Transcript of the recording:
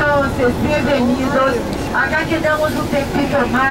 entonces bienvenidos. Acá quedamos un tempito mais.